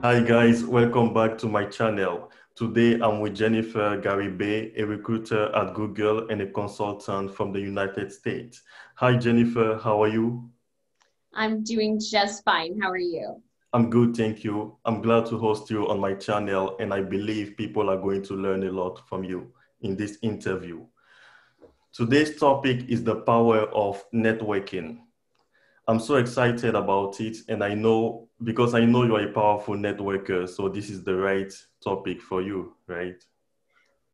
Hi guys, welcome back to my channel. Today I'm with Jennifer Garibay, a recruiter at Google and a consultant from the United States. Hi Jennifer, how are you? I'm doing just fine. How are you? I'm good, thank you. I'm glad to host you on my channel and I believe people are going to learn a lot from you in this interview. Today's topic is the power of networking. I'm so excited about it, and I know because I know you're a powerful networker, so this is the right topic for you, right?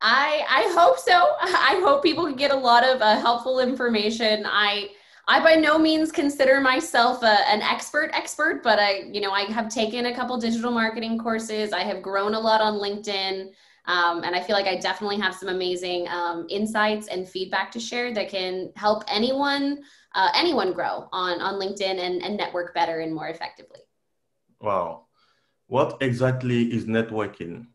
I I hope so. I hope people can get a lot of uh, helpful information. I I by no means consider myself a, an expert expert, but I you know I have taken a couple digital marketing courses. I have grown a lot on LinkedIn. Um, and I feel like I definitely have some amazing um, insights and feedback to share that can help anyone uh, anyone grow on on LinkedIn and, and network better and more effectively. Wow, what exactly is networking?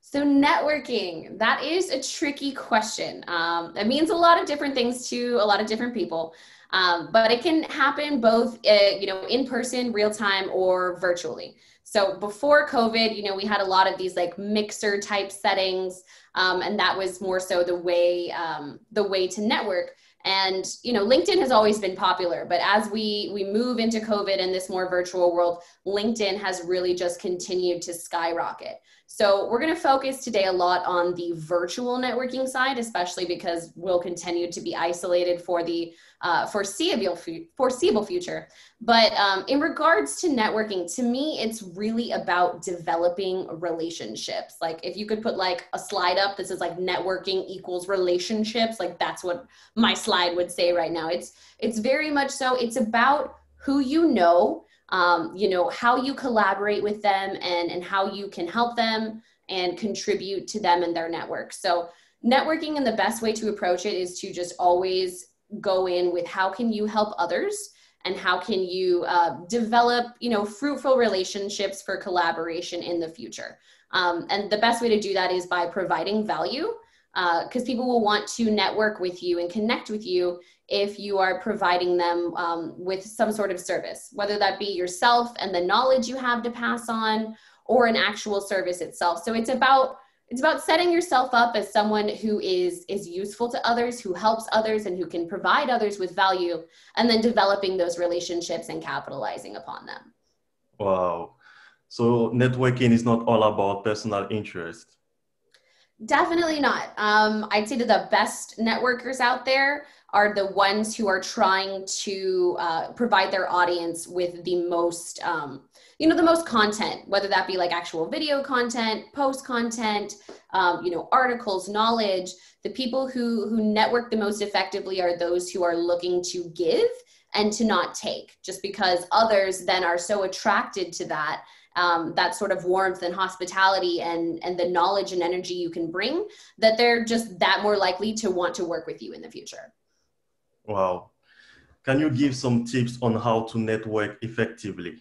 So networking, that is a tricky question. Um, it means a lot of different things to a lot of different people, um, but it can happen both, uh, you know, in person, real time, or virtually. So before COVID, you know, we had a lot of these like mixer type settings, um, and that was more so the way um, the way to network. And you know, LinkedIn has always been popular, but as we we move into COVID and this more virtual world, LinkedIn has really just continued to skyrocket. So we're going to focus today a lot on the virtual networking side, especially because we'll continue to be isolated for the uh, foreseeable foreseeable future. But um, in regards to networking, to me, it's really about developing relationships. Like if you could put like a slide up that says like networking equals relationships, like that's what my slide would say right now. It's it's very much so. It's about who you know um, you know how you collaborate with them and and how you can help them and contribute to them and their network. So networking and the best way to approach it is to just always go in with how can you help others and how can you uh, develop you know fruitful relationships for collaboration in the future. Um, and the best way to do that is by providing value because uh, people will want to network with you and connect with you if you are providing them um, with some sort of service, whether that be yourself and the knowledge you have to pass on or an actual service itself. So it's about it's about setting yourself up as someone who is is useful to others, who helps others and who can provide others with value and then developing those relationships and capitalizing upon them. Wow. So networking is not all about personal interest. Definitely not. Um, I'd say that the best networkers out there are the ones who are trying to uh, provide their audience with the most, um, you know, the most content, whether that be like actual video content, post content, um, you know, articles, knowledge. The people who who network the most effectively are those who are looking to give and to not take, just because others then are so attracted to that um, that sort of warmth and hospitality and and the knowledge and energy you can bring that they're just that more likely to want to work with you in the future wow can you give some tips on how to network effectively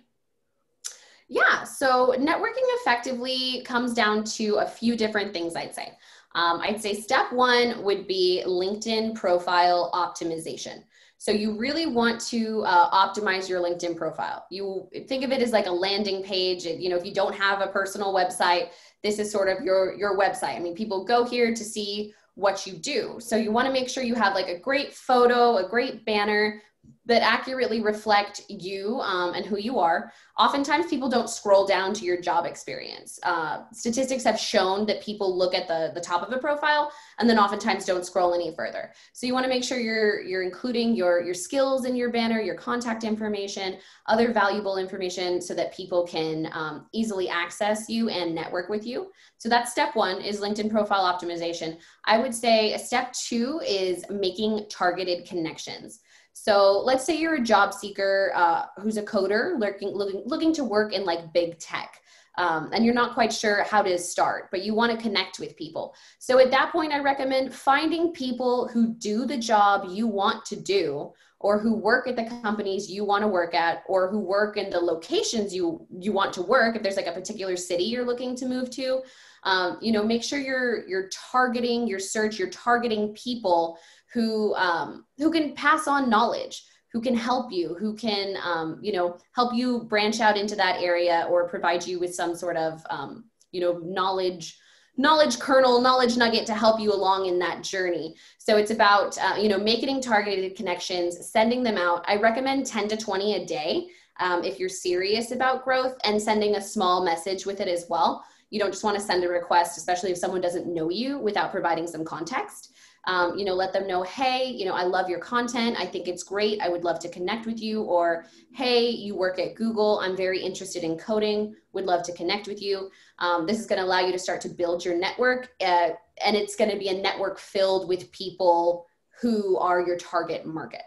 yeah so networking effectively comes down to a few different things i'd say um, I'd say step one would be LinkedIn profile optimization. So you really want to uh, optimize your LinkedIn profile. You think of it as like a landing page. You know, if you don't have a personal website, this is sort of your your website. I mean, people go here to see what you do. So you want to make sure you have like a great photo, a great banner, that accurately reflect you um, and who you are. Oftentimes, people don't scroll down to your job experience. Uh, statistics have shown that people look at the, the top of a profile and then oftentimes don't scroll any further. So you want to make sure you're you're including your your skills in your banner, your contact information, other valuable information, so that people can um, easily access you and network with you. So that's step one is LinkedIn profile optimization. I would say step two is making targeted connections. So let's say you're a job seeker uh, who's a coder looking, looking, looking to work in like big tech. Um, and you're not quite sure how to start, but you want to connect with people. So at that point, I recommend finding people who do the job you want to do, or who work at the companies you want to work at, or who work in the locations you you want to work. If there's like a particular city you're looking to move to, um, you know, make sure you're you're targeting your search. You're targeting people who um, who can pass on knowledge who can help you, who can, um, you know, help you branch out into that area or provide you with some sort of, um, you know, knowledge knowledge kernel knowledge nugget to help you along in that journey. So it's about uh, you know making targeted connections sending them out. I recommend 10 to 20 a day um, if you're serious about growth and sending a small message with it as well. You don't just want to send a request especially if someone doesn't know you without providing some context um, you know let them know hey you know i love your content. I think it's great. I would love to connect with you. Or hey you work at google. I'm very interested in coding. Would love to connect with you. Um, this is going to allow you to start to build your network uh, and it's going to be a network filled with people who are your target market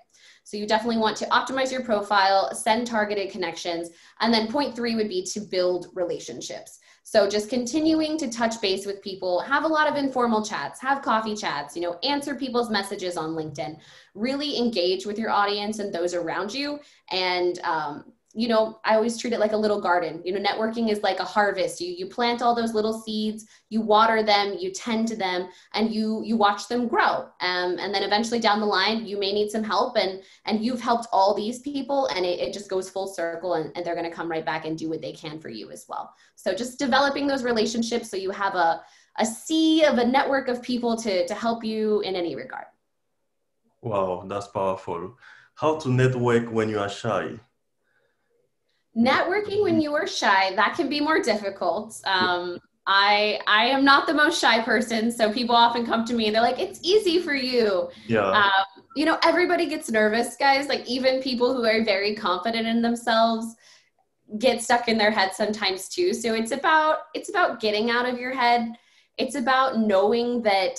so you definitely want to optimize your profile, send targeted connections. And then point three would be to build relationships. So just continuing to touch base with people, have a lot of informal chats, have coffee chats, you know, answer people's messages on LinkedIn, really engage with your audience and those around you. And um, you know, I always treat it like a little garden. You know, networking is like a harvest. You you plant all those little seeds, you water them, you tend to them, and you you watch them grow. Um, and then eventually down the line, you may need some help, and and you've helped all these people, and it, it just goes full circle, and, and they're going to come right back and do what they can for you as well. So just developing those relationships so you have a a sea of a network of people to to help you in any regard. Wow, that's powerful. How to network when you are shy? Networking when you are shy that can be more difficult. Um, i i am not the most shy person so people often come to me and they're like it's easy for you. Yeah. Um, you know everybody gets nervous guys. Like even people who are very confident in themselves get stuck in their head sometimes too. So it's about it's about getting out of your head. It's about knowing that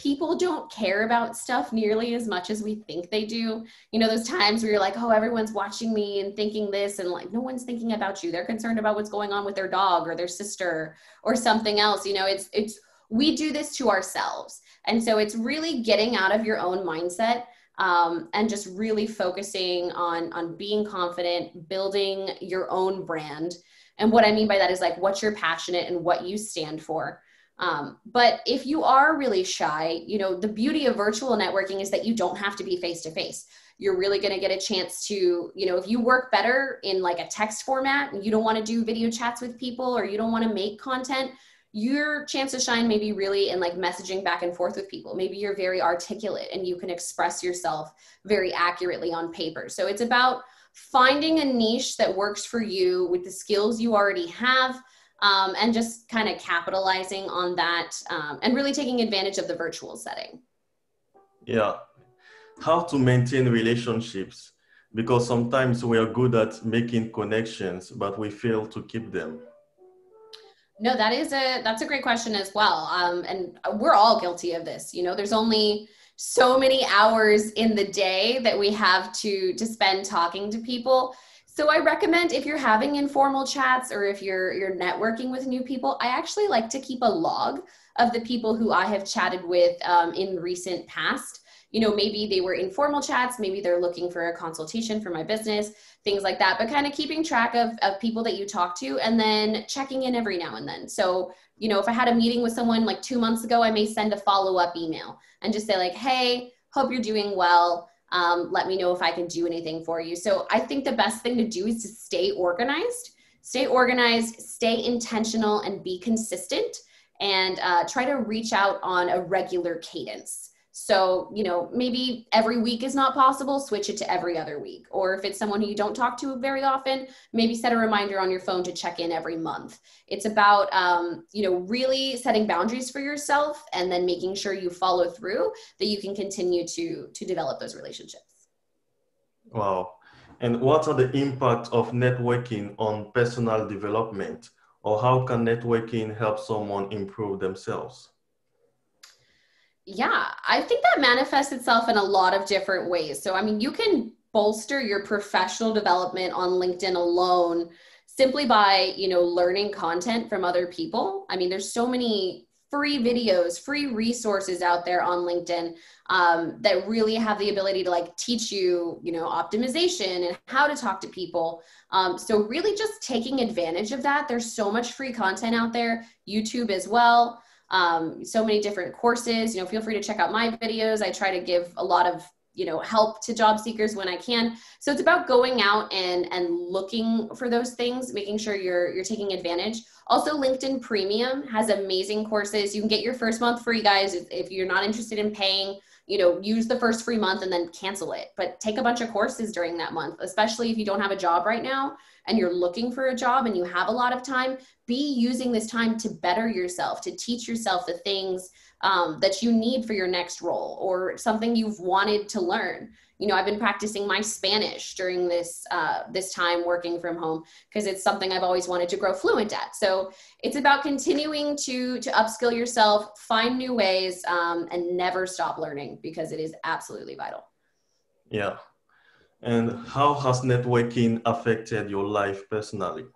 people don't care about stuff nearly as much as we think they do. You know, those times where you're like, oh, everyone's watching me and thinking this, and like, no one's thinking about you. They're concerned about what's going on with their dog or their sister or something else. You know, it's, it's, we do this to ourselves. And so it's really getting out of your own mindset um, and just really focusing on, on being confident, building your own brand. And what I mean by that is like what you're passionate and what you stand for. Um, but if you are really shy, you know, the beauty of virtual networking is that you don't have to be face to face. You're really going to get a chance to, you know, if you work better in like a text format and you don't want to do video chats with people or you don't want to make content, your chance to shine may be really in like messaging back and forth with people. Maybe you're very articulate and you can express yourself very accurately on paper. So it's about finding a niche that works for you with the skills you already have um, and just kind of capitalizing on that um, and really taking advantage of the virtual setting. Yeah. How to maintain relationships because sometimes we are good at making connections, but we fail to keep them. No, that is a that's a great question as well. Um, and we're all guilty of this. You know, there's only so many hours in the day that we have to to spend talking to people so I recommend if you're having informal chats or if you're you're networking with new people, I actually like to keep a log of the people who I have chatted with um, in recent past. You know, maybe they were informal chats, maybe they're looking for a consultation for my business, things like that. But kind of keeping track of of people that you talk to and then checking in every now and then. So you know, if I had a meeting with someone like two months ago, I may send a follow up email and just say like, hey, hope you're doing well um, let me know if I can do anything for you. So I think the best thing to do is to stay organized, stay organized, stay intentional, and be consistent, and uh, try to reach out on a regular cadence. So, you know, maybe every week is not possible, switch it to every other week. Or if it's someone who you don't talk to very often, maybe set a reminder on your phone to check in every month. It's about, um, you know, really setting boundaries for yourself and then making sure you follow through that you can continue to, to develop those relationships. Wow. And what are the impact of networking on personal development? Or how can networking help someone improve themselves? Yeah, I think that manifests itself in a lot of different ways. So, I mean, you can bolster your professional development on LinkedIn alone simply by, you know, learning content from other people. I mean, there's so many free videos, free resources out there on LinkedIn um, that really have the ability to like teach you, you know, optimization and how to talk to people. Um, so really just taking advantage of that. There's so much free content out there, YouTube as well um, so many different courses. You know, feel free to check out my videos. I try to give a lot of you know help to job seekers when i can so it's about going out and and looking for those things making sure you're you're taking advantage also linkedin premium has amazing courses you can get your first month free guys if you're not interested in paying you know use the first free month and then cancel it. But take a bunch of courses during that month especially if you don't have a job right now and you're looking for a job and you have a lot of time be using this time to better yourself to teach yourself the things um, that you need for your next role or something you've wanted to learn you know i've been practicing my spanish during this uh, this time working from home because it's something i've always wanted to grow fluent at. So it's about continuing to to upskill yourself find new ways um, and never stop learning because it is absolutely vital. Yeah. And how has networking affected your life personally?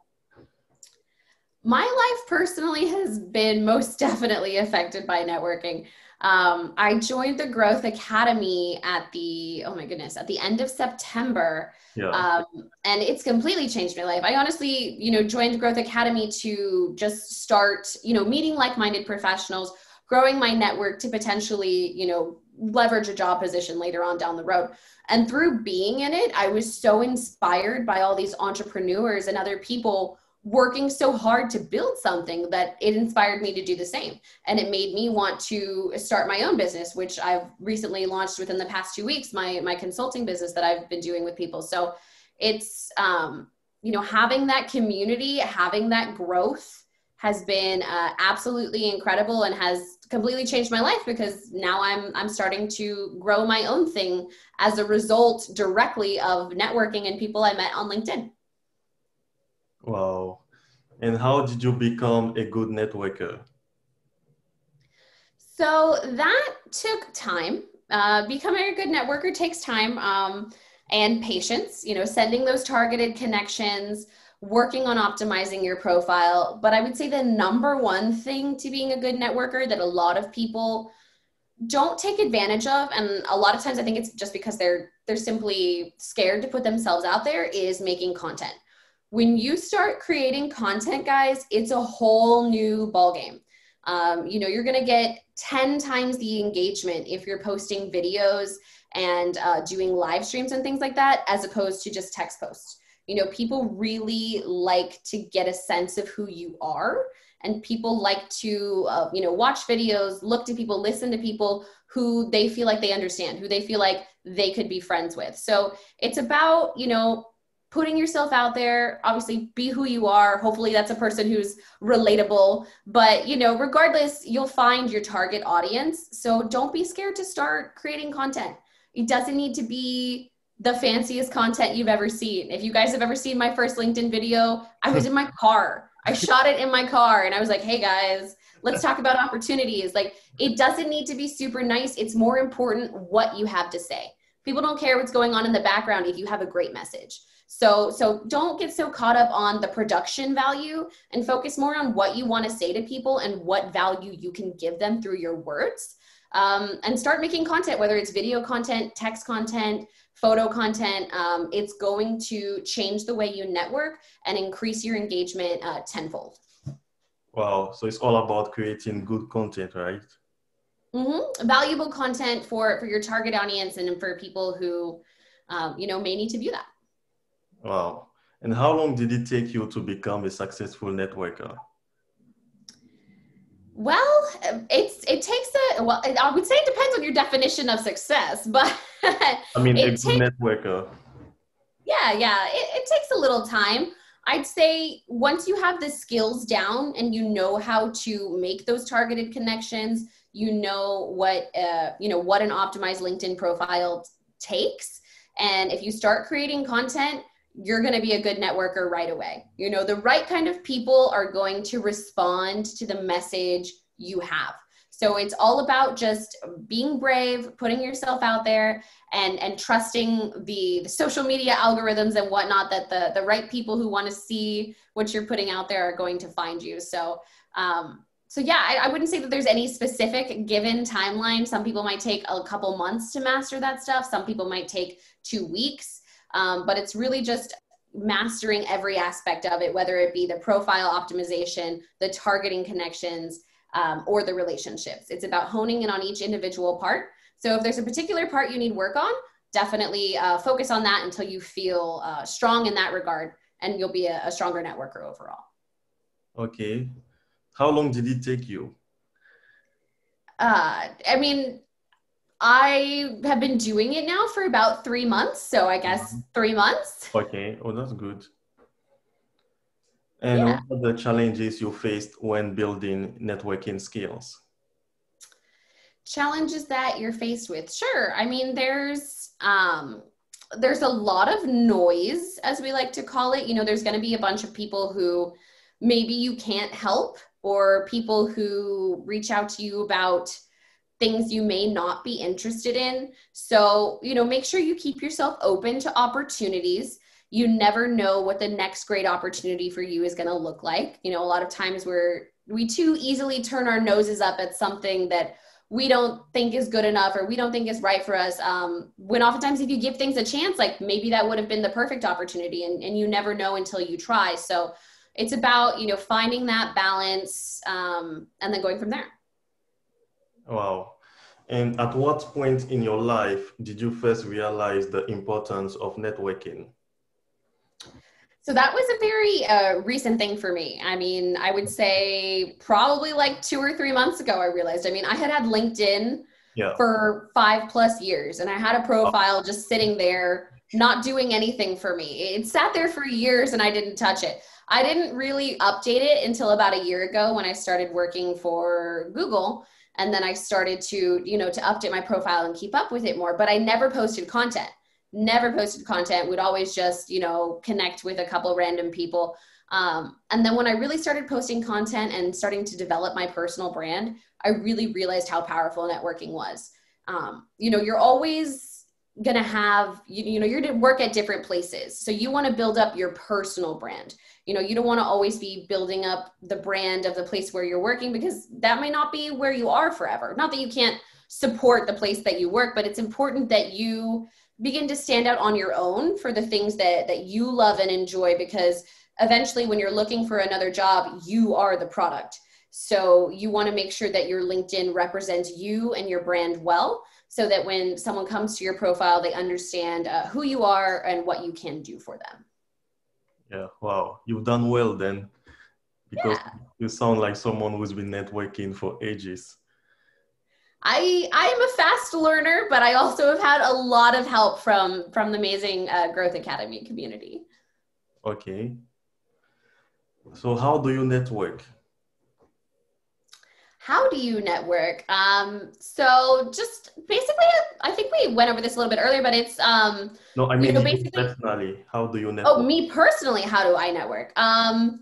My life personally has been most definitely affected by networking. Um, I joined the Growth Academy at the oh my goodness at the end of September, yeah. um, and it's completely changed my life. I honestly, you know, joined Growth Academy to just start, you know, meeting like-minded professionals, growing my network to potentially, you know, leverage a job position later on down the road. And through being in it, I was so inspired by all these entrepreneurs and other people working so hard to build something that it inspired me to do the same. And it made me want to start my own business, which I've recently launched within the past two weeks, my, my consulting business that I've been doing with people. So it's, um, you know, having that community, having that growth has been uh, absolutely incredible and has completely changed my life because now I'm I'm starting to grow my own thing as a result directly of networking and people I met on LinkedIn. Wow. And how did you become a good networker? So that took time. Uh, becoming a good networker takes time um, and patience, you know, sending those targeted connections, working on optimizing your profile. But I would say the number one thing to being a good networker that a lot of people don't take advantage of and a lot of times i think it's just because they're they're simply scared to put themselves out there is making content when you start creating content, guys, it's a whole new ballgame. Um, you know, you're going to get 10 times the engagement if you're posting videos and uh, doing live streams and things like that, as opposed to just text posts. You know, people really like to get a sense of who you are, and people like to, uh, you know, watch videos, look to people, listen to people who they feel like they understand, who they feel like they could be friends with. So it's about, you know, putting yourself out there obviously be who you are. Hopefully that's a person who's relatable but you know regardless you'll find your target audience. So don't be scared to start creating content. It doesn't need to be the fanciest content you've ever seen. If you guys have ever seen my first linkedin video i was in my car. I shot it in my car and i was like hey guys let's talk about opportunities. Like it doesn't need to be super nice. It's more important what you have to say. People don't care what's going on in the background if you have a great message so, so don't get so caught up on the production value and focus more on what you want to say to people and what value you can give them through your words. Um, and start making content, whether it's video content, text content, photo content. Um, it's going to change the way you network and increase your engagement uh, tenfold. Wow. So it's all about creating good content, right? Mm-hmm. Valuable content for, for your target audience and for people who, um, you know, may need to view that. Wow. And how long did it take you to become a successful networker? Well, it's it takes a well. I would say it depends on your definition of success, but I mean, a good networker. Yeah, yeah, it, it takes a little time. I'd say once you have the skills down and you know how to make those targeted connections, you know what uh, you know what an optimized LinkedIn profile takes, and if you start creating content you're going to be a good networker right away. You know, the right kind of people are going to respond to the message you have. So it's all about just being brave, putting yourself out there and and trusting the, the social media algorithms and whatnot that the the right people who want to see what you're putting out there are going to find you. So um so yeah, I, I wouldn't say that there's any specific given timeline. Some people might take a couple months to master that stuff. Some people might take two weeks. Um, but it's really just mastering every aspect of it, whether it be the profile optimization, the targeting connections, um, or the relationships. It's about honing in on each individual part So if there's a particular part you need work on, definitely uh, focus on that until you feel uh, strong in that regard, and you'll be a, a stronger networker overall. Okay. How long did it take you? Uh, I mean, I have been doing it now for about three months. So I guess mm-hmm. three months. Okay. Oh, that's good. And yeah. what are the challenges you faced when building networking skills? Challenges that you're faced with. Sure. I mean, there's um there's a lot of noise, as we like to call it. You know, there's going to be a bunch of people who maybe you can't help or people who reach out to you about things you may not be interested in. So, you know, make sure you keep yourself open to opportunities. You never know what the next great opportunity for you is going to look like. You know, a lot of times we're we too easily turn our noses up at something that we don't think is good enough or we don't think is right for us um, when oftentimes if you give things a chance like maybe that would have been the perfect opportunity and, and you never know until you try so it's about you know finding that balance um, and then going from there wow and at what point in your life did you first realize the importance of networking so that was a very uh, recent thing for me. I mean, I would say probably like two or three months ago, I realized. I mean, I had had LinkedIn yeah. for five plus years, and I had a profile just sitting there, not doing anything for me. It sat there for years, and I didn't touch it. I didn't really update it until about a year ago when I started working for Google and then I started to, you know, to update my profile and keep up with it more, but I never posted content. Never posted content, would always just, you know, connect with a couple random people. Um, and then when I really started posting content and starting to develop my personal brand, I really realized how powerful networking was. Um, you know, you're always going to have you, you know you're to work at different places. So you want to build up your personal brand. You know you don't want to always be building up the brand of the place where you're working because that may not be where you are forever. Not that you can't support the place that you work but it's important that you begin to stand out on your own for the things that that you love and enjoy because eventually when you're looking for another job you are the product. So you want to make sure that your linkedin represents you and your brand well so that when someone comes to your profile, they understand uh, who you are and what you can do for them. Yeah, wow, you've done well then, because yeah. you sound like someone who's been networking for ages. I I am a fast learner, but I also have had a lot of help from from the amazing uh, Growth Academy community. Okay. So how do you network? How do you network? Um so just basically i think we went over this a little bit earlier but it's um no i mean you know, basically, personally how do you network? oh me personally how do i network? Um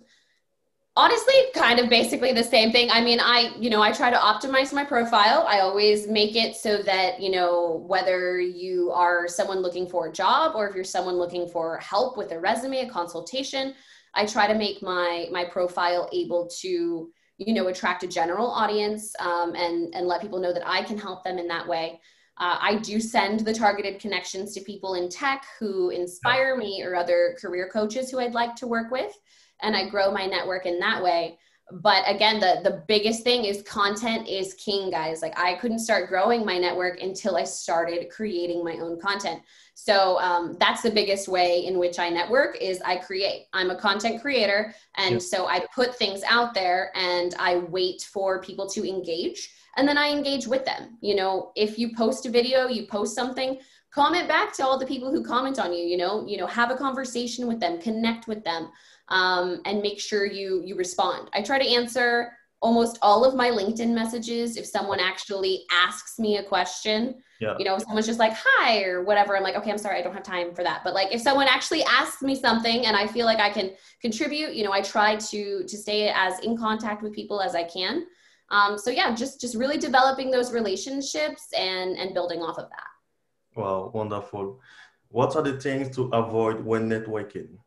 honestly kind of basically the same thing. I mean i you know i try to optimize my profile. I always make it so that you know whether you are someone looking for a job or if you're someone looking for help with a resume a consultation i try to make my my profile able to you know attract a general audience um, and and let people know that i can help them in that way. Uh, i do send the targeted connections to people in tech who inspire me or other career coaches who i'd like to work with and i grow my network in that way but again the the biggest thing is content is king guys. Like i couldn't start growing my network until i started creating my own content. So um, that's the biggest way in which i network is i create. I'm a content creator and yeah. so i put things out there and i wait for people to engage and then i engage with them. You know if you post a video you post something comment back to all the people who comment on you you know you know have a conversation with them connect with them um, and make sure you you respond. I try to answer almost all of my LinkedIn messages if someone actually asks me a question. Yeah. You know, if someone's just like, hi, or whatever, I'm like, okay, I'm sorry, I don't have time for that. But like if someone actually asks me something and I feel like I can contribute, you know, I try to to stay as in contact with people as I can. Um, so yeah, just just really developing those relationships and and building off of that. Wow, wonderful. What are the things to avoid when networking?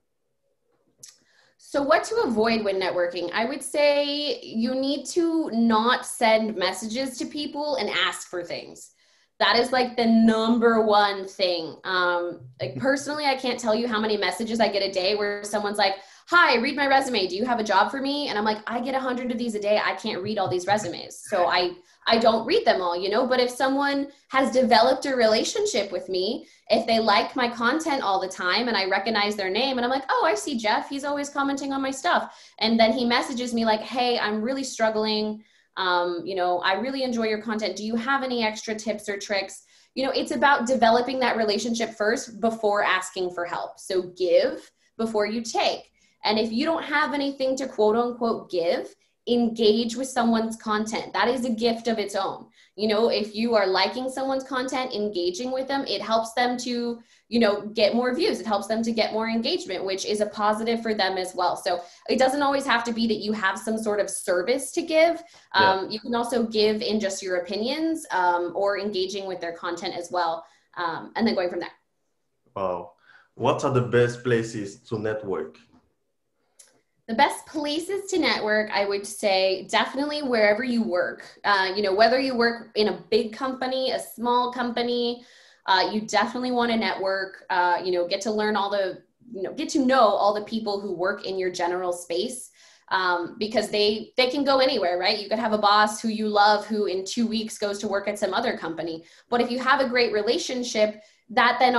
So, what to avoid when networking? I would say you need to not send messages to people and ask for things. That is like the number one thing. Um, like personally, I can't tell you how many messages I get a day where someone's like, hi, read my resume. Do you have a job for me? And I'm like, I get a hundred of these a day. I can't read all these resumes. So I, I don't read them all, you know, but if someone has developed a relationship with me, if they like my content all the time and I recognize their name and I'm like, oh, I see Jeff, he's always commenting on my stuff. And then he messages me like, hey, I'm really struggling. Um, you know, I really enjoy your content. Do you have any extra tips or tricks? You know, it's about developing that relationship first before asking for help. So give before you take. And if you don't have anything to quote unquote give, engage with someone's content. That is a gift of its own. You know, if you are liking someone's content, engaging with them, it helps them to, you know, get more views. It helps them to get more engagement, which is a positive for them as well. So it doesn't always have to be that you have some sort of service to give. Um, yeah. You can also give in just your opinions um, or engaging with their content as well. Um, and then going from there. Wow. What are the best places to network? The best places to network, I would say, definitely wherever you work. Uh, you know, whether you work in a big company, a small company, uh, you definitely want to network. Uh, you know, get to learn all the, you know, get to know all the people who work in your general space um, because they they can go anywhere, right? You could have a boss who you love who in two weeks goes to work at some other company, but if you have a great relationship, that then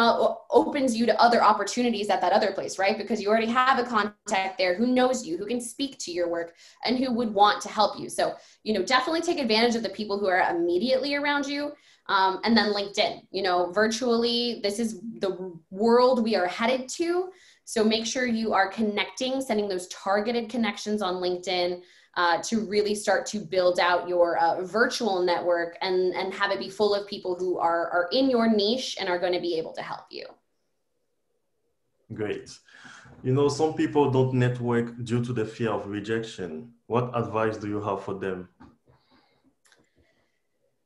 opens you to other opportunities at that other place, right? Because you already have a contact there who knows you, who can speak to your work, and who would want to help you. So, you know, definitely take advantage of the people who are immediately around you. Um, and then LinkedIn, you know, virtually, this is the world we are headed to. So make sure you are connecting, sending those targeted connections on LinkedIn uh, to really start to build out your uh, virtual network and, and have it be full of people who are, are in your niche and are going to be able to help you. Great. You know, some people don't network due to the fear of rejection. What advice do you have for them?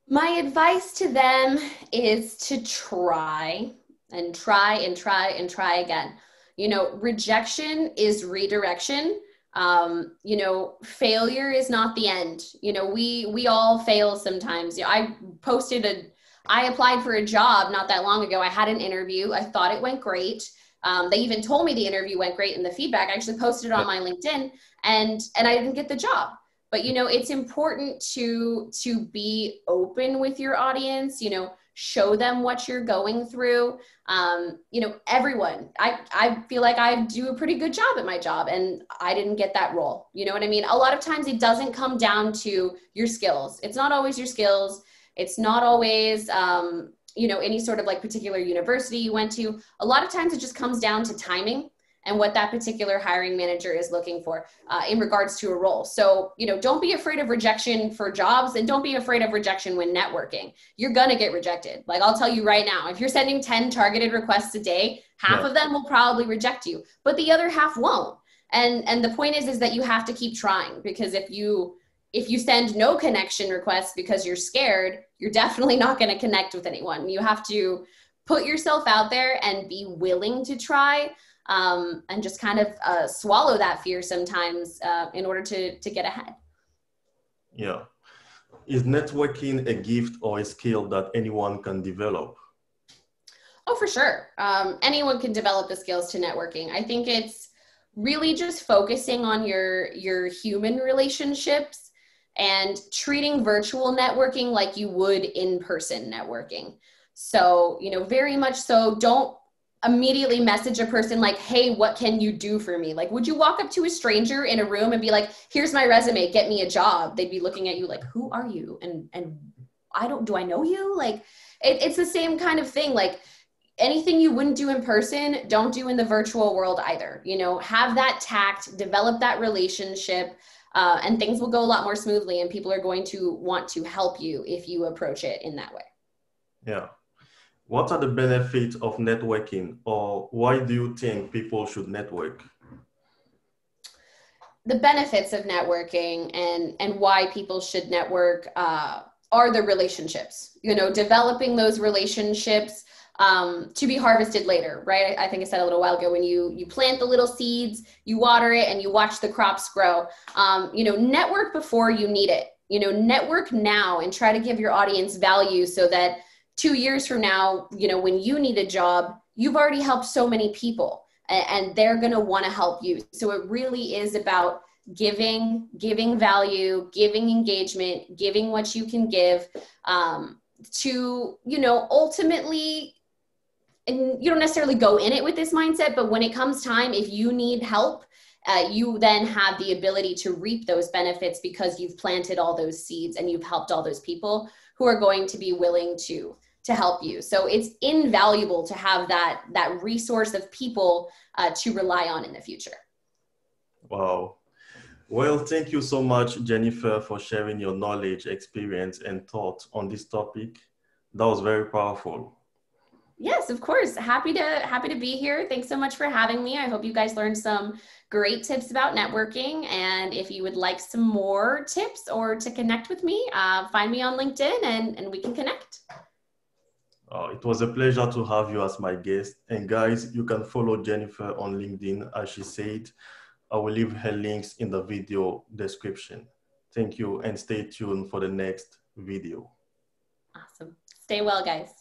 My advice to them is to try and try and try and try again. You know, rejection is redirection um, you know failure is not the end. You know we we all fail sometimes. You know, i posted a i applied for a job not that long ago. I had an interview. I thought it went great. Um, they even told me the interview went great in the feedback i actually posted it on my linkedin and and i didn't get the job. But you know it's important to to be open with your audience. You know show them what you're going through. Um, you know everyone i i feel like i do a pretty good job at my job and i didn't get that role. You know what i mean? A lot of times it doesn't come down to your skills. It's not always your skills. It's not always um, you know any sort of like particular university you went to. A lot of times it just comes down to timing and what that particular hiring manager is looking for uh, in regards to a role. So, you know, don't be afraid of rejection for jobs and don't be afraid of rejection when networking. You're going to get rejected. Like I'll tell you right now, if you're sending 10 targeted requests a day, half yeah. of them will probably reject you, but the other half won't. And and the point is is that you have to keep trying because if you if you send no connection requests because you're scared, you're definitely not going to connect with anyone. You have to put yourself out there and be willing to try um, and just kind of uh, swallow that fear sometimes uh, in order to to get ahead. Yeah, is networking a gift or a skill that anyone can develop? Oh, for sure. Um, anyone can develop the skills to networking. I think it's really just focusing on your your human relationships and treating virtual networking like you would in person networking. So, you know, very much so don't immediately message a person like hey what can you do for me? Like would you walk up to a stranger in a room and be like here's my resume get me a job? They'd be looking at you like who are you? And and i don't do i know you? Like it, it's the same kind of thing. Like anything you wouldn't do in person don't do in the virtual world either. You know have that tact develop that relationship uh, and things will go a lot more smoothly and people are going to want to help you if you approach it in that way. Yeah what are the benefits of networking, or why do you think people should network? The benefits of networking and and why people should network uh, are the relationships. You know, developing those relationships um, to be harvested later, right? I, think I said a little while ago when you you plant the little seeds, you water it, and you watch the crops grow. Um, you know, network before you need it. You know, network now and try to give your audience value so that two years from now, you know, when you need a job, you've already helped so many people. and they're going to want to help you. So it really is about giving, giving value, giving engagement, giving what you can give um, to, you know, ultimately. And you don't necessarily go in it with this mindset, but when it comes time, if you need help, uh, you then have the ability to reap those benefits because you've planted all those seeds and you've helped all those people who are going to be willing to to help you. So it's invaluable to have that that resource of people uh, to rely on in the future. Wow. Well thank you so much jennifer for sharing your knowledge experience and thoughts on this topic. That was very powerful. Yes of course. Happy to happy to be here. Thanks so much for having me. I hope you guys learned some great tips about networking. And if you would like some more tips or to connect with me uh, find me on linkedin and, and we can connect uh, it was a pleasure to have you as my guest. And guys you can follow jennifer on linkedin as she said. I will leave her links in the video description. Thank you and stay tuned for the next video. Awesome. Stay well guys